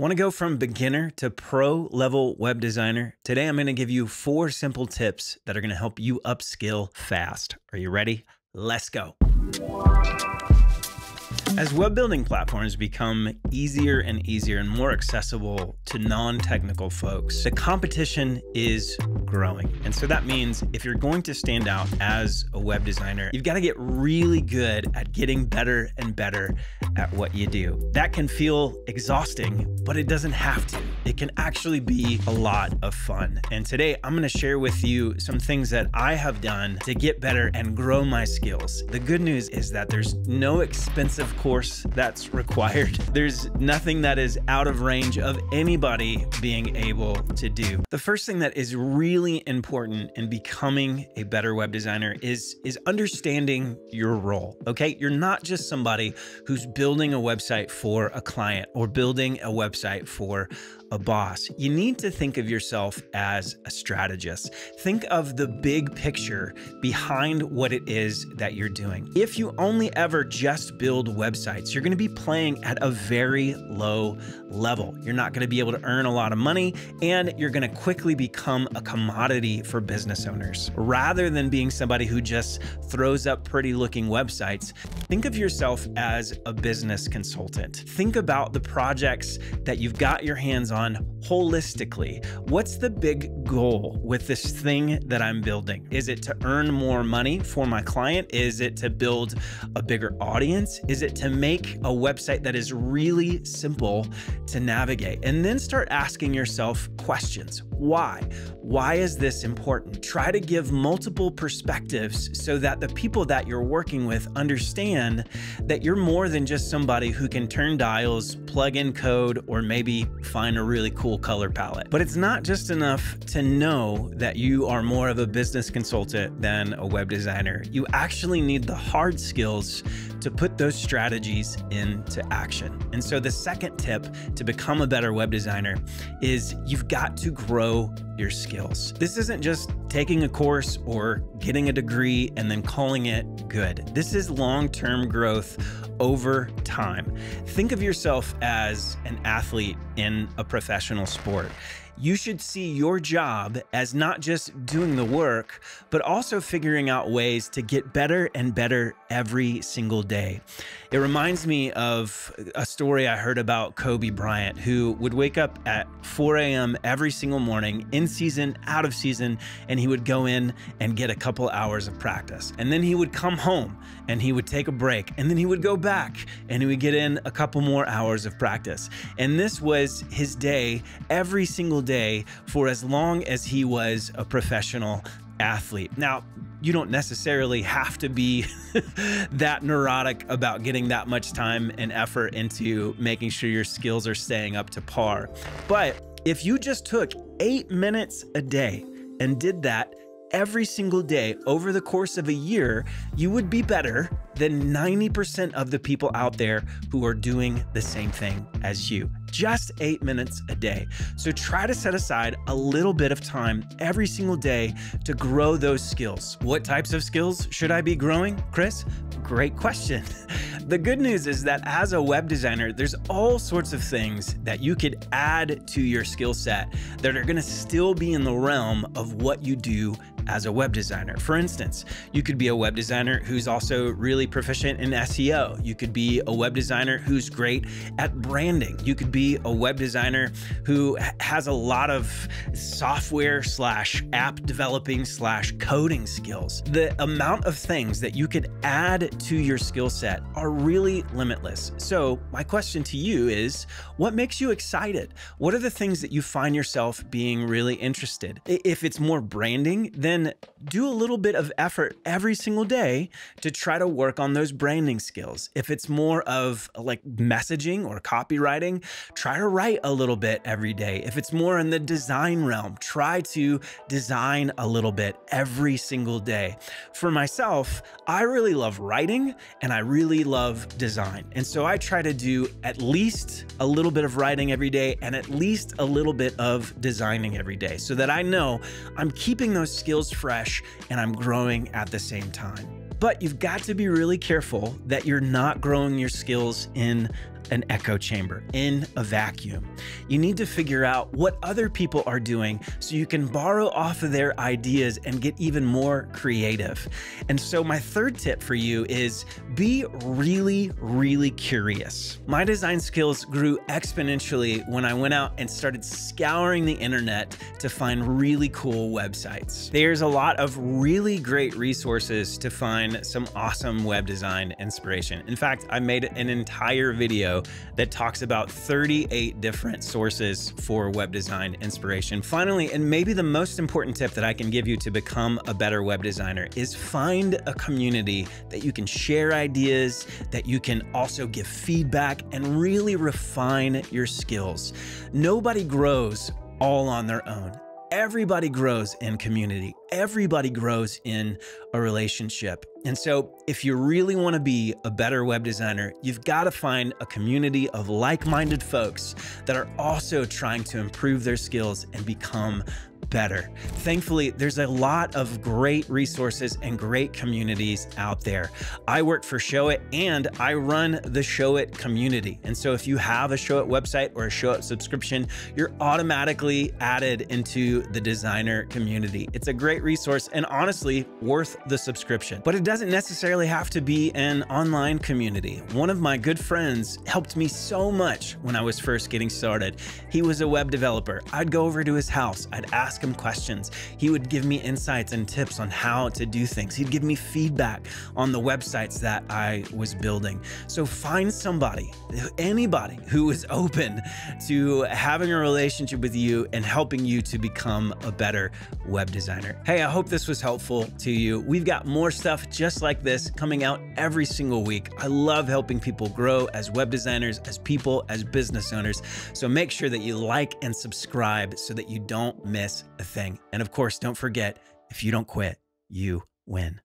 Want to go from beginner to pro level web designer? Today, I'm going to give you four simple tips that are going to help you upskill fast. Are you ready? Let's go. As web building platforms become easier and easier and more accessible to non technical folks, the competition is growing. And so that means if you're going to stand out as a web designer, you've got to get really good at getting better and better at what you do. That can feel exhausting, but it doesn't have to. It can actually be a lot of fun. And today I'm going to share with you some things that I have done to get better and grow my skills. The good news is that there's no expensive course that's required. There's nothing that is out of range of anybody being able to do. The first thing that is really important in becoming a better web designer is, is understanding your role, okay? You're not just somebody who's building a website for a client or building a website for a boss, you need to think of yourself as a strategist. Think of the big picture behind what it is that you're doing. If you only ever just build websites, you're going to be playing at a very low level. You're not going to be able to earn a lot of money and you're going to quickly become a commodity for business owners. Rather than being somebody who just throws up pretty looking websites, think of yourself as a business consultant. Think about the projects that you've got your hands on holistically. What's the big goal with this thing that I'm building? Is it to earn more money for my client? Is it to build a bigger audience? Is it to make a website that is really simple to navigate? And then start asking yourself questions. Why? Why is this important? Try to give multiple perspectives so that the people that you're working with understand that you're more than just somebody who can turn dials, plug in code, or maybe find a really cool color palette. But it's not just enough to know that you are more of a business consultant than a web designer. You actually need the hard skills to put those strategies into action. And so the second tip to become a better web designer is you've got to grow your skills. This isn't just taking a course or getting a degree and then calling it good. This is long-term growth over time. Think of yourself as an athlete in a professional sport you should see your job as not just doing the work, but also figuring out ways to get better and better every single day. It reminds me of a story I heard about Kobe Bryant, who would wake up at 4 a.m. every single morning, in season, out of season, and he would go in and get a couple hours of practice. And then he would come home and he would take a break, and then he would go back and he would get in a couple more hours of practice. And this was his day every single day for as long as he was a professional athlete. Now, you don't necessarily have to be that neurotic about getting that much time and effort into making sure your skills are staying up to par. But if you just took eight minutes a day and did that every single day over the course of a year, you would be better than 90% of the people out there who are doing the same thing as you. Just eight minutes a day. So try to set aside a little bit of time every single day to grow those skills. What types of skills should I be growing, Chris? Great question. The good news is that as a web designer, there's all sorts of things that you could add to your skill set that are gonna still be in the realm of what you do as a web designer. For instance, you could be a web designer who's also really proficient in SEO. You could be a web designer who's great at branding. You could be a web designer who has a lot of software slash app developing slash coding skills. The amount of things that you could add to your skill set are really limitless. So my question to you is, what makes you excited? What are the things that you find yourself being really interested? If it's more branding, then then do a little bit of effort every single day to try to work on those branding skills. If it's more of like messaging or copywriting, try to write a little bit every day. If it's more in the design realm, try to design a little bit every single day. For myself, I really love writing and I really love design. And so I try to do at least a little bit of writing every day and at least a little bit of designing every day so that I know I'm keeping those skills fresh and I'm growing at the same time. But you've got to be really careful that you're not growing your skills in an echo chamber, in a vacuum. You need to figure out what other people are doing so you can borrow off of their ideas and get even more creative. And so, my third tip for you is be really, really curious. My design skills grew exponentially when I went out and started scouring the internet to find really cool websites. There's a lot of really great resources to find some awesome web design inspiration. In fact, I made an entire video that talks about 38 different sources for web design inspiration. Finally, and maybe the most important tip that I can give you to become a better web designer is find a community that you can share ideas, that you can also give feedback and really refine your skills. Nobody grows all on their own. Everybody grows in community. Everybody grows in a relationship. And so, if you really want to be a better web designer, you've got to find a community of like minded folks that are also trying to improve their skills and become better. Thankfully, there's a lot of great resources and great communities out there. I work for Showit and I run the Showit community. And so if you have a Showit website or a Showit subscription, you're automatically added into the designer community. It's a great resource and honestly worth the subscription. But it doesn't necessarily have to be an online community. One of my good friends helped me so much when I was first getting started. He was a web developer. I'd go over to his house, I'd ask ask him questions. He would give me insights and tips on how to do things. He'd give me feedback on the websites that I was building. So find somebody, anybody who is open to having a relationship with you and helping you to become a better web designer. Hey, I hope this was helpful to you. We've got more stuff just like this coming out every single week. I love helping people grow as web designers, as people, as business owners. So make sure that you like and subscribe so that you don't miss a thing. And of course, don't forget if you don't quit, you win.